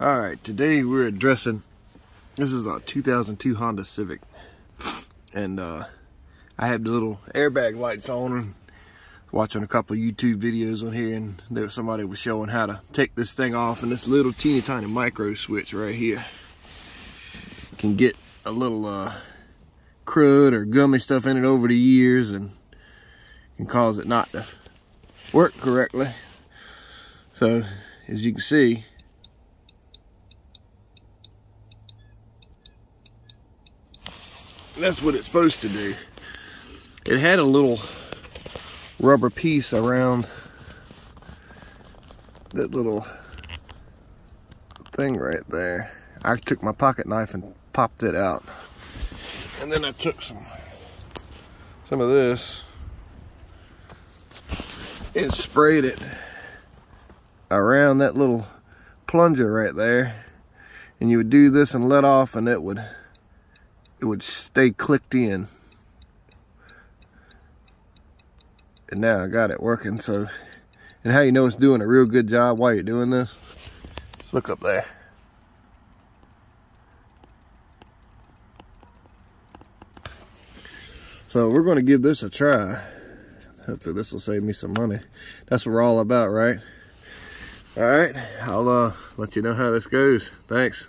All right, today we're addressing, this is a 2002 Honda Civic. And uh, I have the little airbag lights on and watching a couple YouTube videos on here and there was somebody was showing how to take this thing off and this little teeny tiny micro switch right here can get a little uh, crud or gummy stuff in it over the years and can cause it not to work correctly. So as you can see, that's what it's supposed to do. It had a little rubber piece around that little thing right there. I took my pocket knife and popped it out. And then I took some some of this and sprayed it around that little plunger right there. And you would do this and let off and it would it would stay clicked in. And now I got it working, so, and how you know it's doing a real good job while you're doing this, just look up there. So we're gonna give this a try. Hopefully this will save me some money. That's what we're all about, right? All right, I'll uh, let you know how this goes. Thanks.